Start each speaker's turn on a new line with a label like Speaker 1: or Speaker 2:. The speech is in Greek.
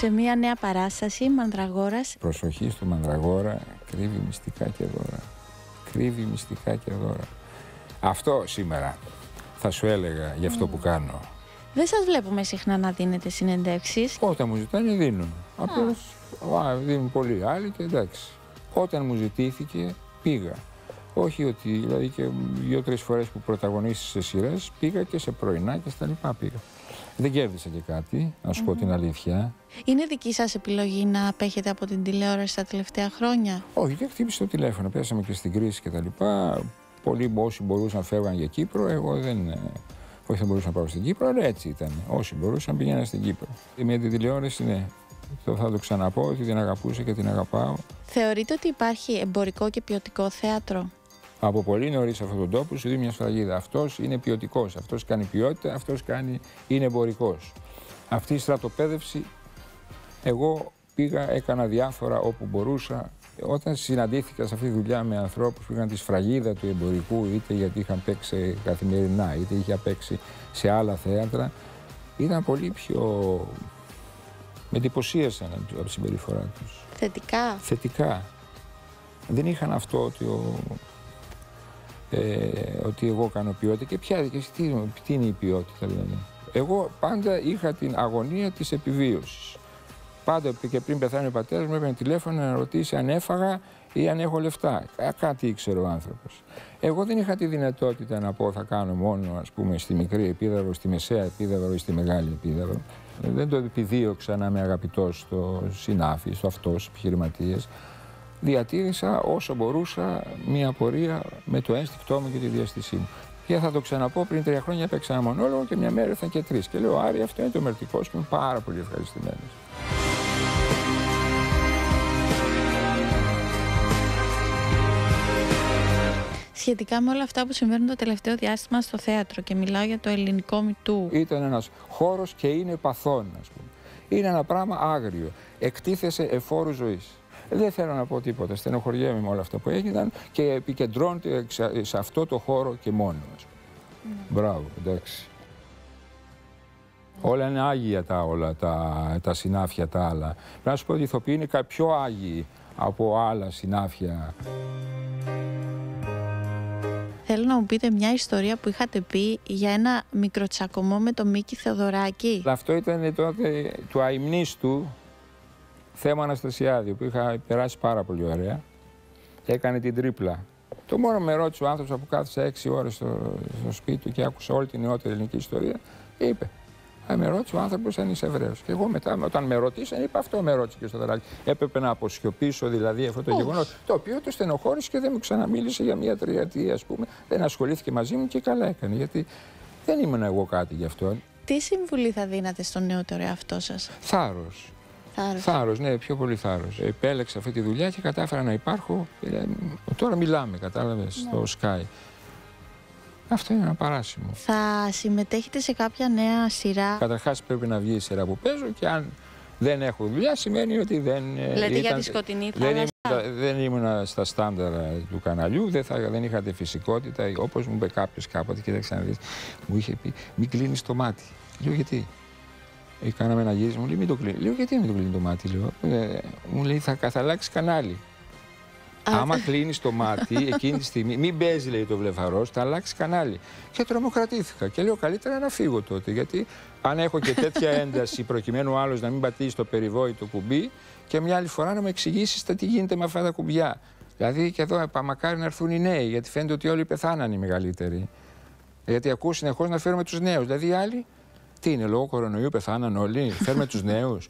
Speaker 1: σε μια νέα παράσταση Μανδραγόρας.
Speaker 2: Προσοχή στο Μανδραγόρα, κρύβει μυστικά και δώρα. Κρύβει μυστικά και δώρα. Αυτό σήμερα θα σου έλεγα για αυτό που κάνω.
Speaker 1: Δεν σας βλέπουμε συχνά να δίνετε συνεντεύξεις.
Speaker 2: Όταν μου ζητάνε δίνουν. Απλώς α, δίνουν πολλοί άλλοι και εντάξει. Όταν μου ζητήθηκε πήγα. Όχι ότι, δηλαδή και δύο-τρεις φορές που πρωταγωνίστησε σε σειρές, πήγα και σε πρωινά και στα λοιπά πήγα. Δεν κέρδισα και κάτι, να σου πω την αλήθεια.
Speaker 1: Είναι δική σας επιλογή να απέχετε από την τηλεόραση τα τελευταία χρόνια;
Speaker 2: Όχι, δεν χτύπησε το τηλέφωνο. Πέσαμε και στην κρίση και τα λοιπά. Πολλοί όσοι μπορούσαν να φεύγαν για Κύπρο, εγώ δεν. ε, Όχι, δεν μπορούσα να πάω στην Κύπρο, αλλά έτσι ήταν. Όσοι μπορούσαν πήγαιναν στην Κύπρο. Με την τηλεόραση, ναι. Το θα το ξαναπώ ότι την αγαπούσα και την αγαπάω.
Speaker 1: Θεωρείτε ότι υπάρχει εμπορικό και ποιοτικό θέατρο;
Speaker 2: Από πολύ νωρίς σε αυτόν τον τόπο σου δίνει μια σφραγίδα. Αυτός είναι ποιοτικός, αυτός κάνει ποιότητα, αυτός κάνει, είναι εμπορικός. Αυτή η στρατοπέδευση, εγώ πήγα, έκανα διάφορα όπου μπορούσα. Όταν συναντήθηκα σε αυτή τη δουλειά με ανθρώπους που είχαν τη σφραγίδα του εμπορικού, είτε γιατί είχαν παίξει καθημερινά, είτε είχαν παίξει σε άλλα θέατρα, ήταν πολύ πιο. Με εντυπωσίασαν από τη συμπεριφορά τους.
Speaker 1: Θετικά.
Speaker 2: Θετικά. Δεν είχαν αυτό ότι ο, ε, ότι εγώ κάνω ποιότητα και ποια και τι, τι είναι η ποιότητα δηλαδή. Εγώ πάντα είχα την αγωνία της επιβίωσης. Πάντα και πριν πεθάνει ο πατέρας μου έπαιρνε τηλέφωνο να ρωτήσει αν έφαγα ή αν έχω λεφτά. Κα- Κάτι ήξερε ο άνθρωπος. Εγώ δεν είχα τη δυνατότητα να πω θα κάνω μόνο ας πούμε στη μικρή επίδαυρο, στη μεσαία επίδαυρο ή στη μεγάλη επίδαυρο. Ε, Δεν το επιδίωξα να είμαι αγαπητός στο συνάφι, στο αυτός, επιχειρηματίες διατήρησα όσο μπορούσα μια πορεία με το ένστικτό μου και τη διαστησή μου. Και θα το ξαναπώ, πριν τρία χρόνια έπαιξα ένα μονόλογο και μια μέρα ήρθαν και τρεις. Και λέω, Άρη, αυτό είναι το μερτικός σου και είμαι πάρα πολύ ευχαριστημένος.
Speaker 1: Σχετικά με όλα αυτά που συμβαίνουν το τελευταίο διάστημα στο θέατρο και μιλάω για το ελληνικό μητού.
Speaker 2: Ήταν ένας χώρος και είναι παθών, ας πούμε. Είναι ένα πράγμα άγριο. Εκτίθεσε εφόρου ζωής. Δεν θέλω να πω τίποτα. Στενοχωριέμαι με όλα αυτά που έγιναν και επικεντρώνεται εξα- σε αυτό το χώρο και μόνος. Ας πούμε. Μπράβο, εντάξει. Όλα είναι άγια τα όλα, τα, τα συνάφια τα άλλα. Πρέπει να σου πω ότι οι ηθοποιοί είναι κα- πιο άγιοι από άλλα συνάφια.
Speaker 1: Θέλω να μου πείτε μια ιστορία που είχατε πει για ένα μικροτσακωμό με τον Μίκη Θεοδωράκη.
Speaker 2: Αλλά αυτό ήταν τότε του αιμνίστου θέμα Αναστασιάδη, που είχα περάσει πάρα πολύ ωραία. Έκανε την τρίπλα. Το μόνο με ρώτησε ο άνθρωπος που κάθισε έξι ώρες στο, στο σπίτι του και άκουσα όλη την νεότερη ελληνική ιστορία και είπε. Α, με ρώτησε ο άνθρωπος αν είσαι Εβραίος. Και εγώ μετά, όταν με ρωτήσαν, είπα αυτό με ρώτησε και στο δράκι. Έπρεπε να αποσιωπήσω δηλαδή αυτό το
Speaker 1: Όχι.
Speaker 2: γεγονός, το οποίο το στενοχώρησε και δεν μου ξαναμίλησε για μία τριετία, ας πούμε. Δεν ασχολήθηκε μαζί μου και καλά έκανε. Γιατί δεν ήμουν εγώ κάτι γι' αυτό.
Speaker 1: Τι συμβουλή θα δίνατε στον νεότερο εαυτό σας;
Speaker 2: Θάρρος.
Speaker 1: Θάρρος.
Speaker 2: Θάρρος, ναι, πιο πολύ θάρρος. Επέλεξα αυτή τη δουλειά και κατάφερα να υπάρχω. Ε, Τώρα μιλάμε, κατάλαβες, στο Sky. Αυτό είναι ένα παράσημο.
Speaker 1: Θα συμμετέχετε σε κάποια νέα σειρά;
Speaker 2: Καταρχάς πρέπει να βγει η σειρά που παίζω και αν δεν έχω δουλειά σημαίνει ότι δεν ε,
Speaker 1: Λέτε για
Speaker 2: ήταν-
Speaker 1: τη σκοτεινή
Speaker 2: δεν,
Speaker 1: θάλασσα.
Speaker 2: ήμουν, δεν ήμουν στα στάνταρα του καναλιού, δεν, θα, δεν είχατε φυσικότητα. Όπως μου είπε κάποιος κάποτε, κοίταξε να δεις, μου είχε πει μην κλείνεις το μάτι. Λέω γιατί; Ε, κάναμε ένα γύρισμα, μου λέει μην το κλείνει. Λέω γιατί μην το κλείνει το μάτι, λέω. Ε, μου λέει θα, θα αλλάξει κανάλι.
Speaker 1: Α,
Speaker 2: Άμα κλείνεις το μάτι εκείνη τη στιγμή, μην παίζει λέει το βλεφαρός, θα αλλάξει κανάλι. Και τρομοκρατήθηκα. Και λέω καλύτερα να φύγω τότε. Γιατί αν έχω και τέτοια ένταση προκειμένου ο άλλος να μην πατήσει το περιβόητο κουμπί και μια άλλη φορά να μου εξηγήσεις τι γίνεται με αυτά τα κουμπιά. Δηλαδή και εδώ ε, μακάρι να έρθουν οι νέοι, γιατί φαίνεται ότι όλοι πεθάναν οι μεγαλύτεροι. Γιατί ακούω συνεχώς να φέρουμε τους νέους. Δηλαδή οι άλλοι, τι είναι, λόγω κορονοϊού πεθάναν όλοι, φέρουμε τους νέους.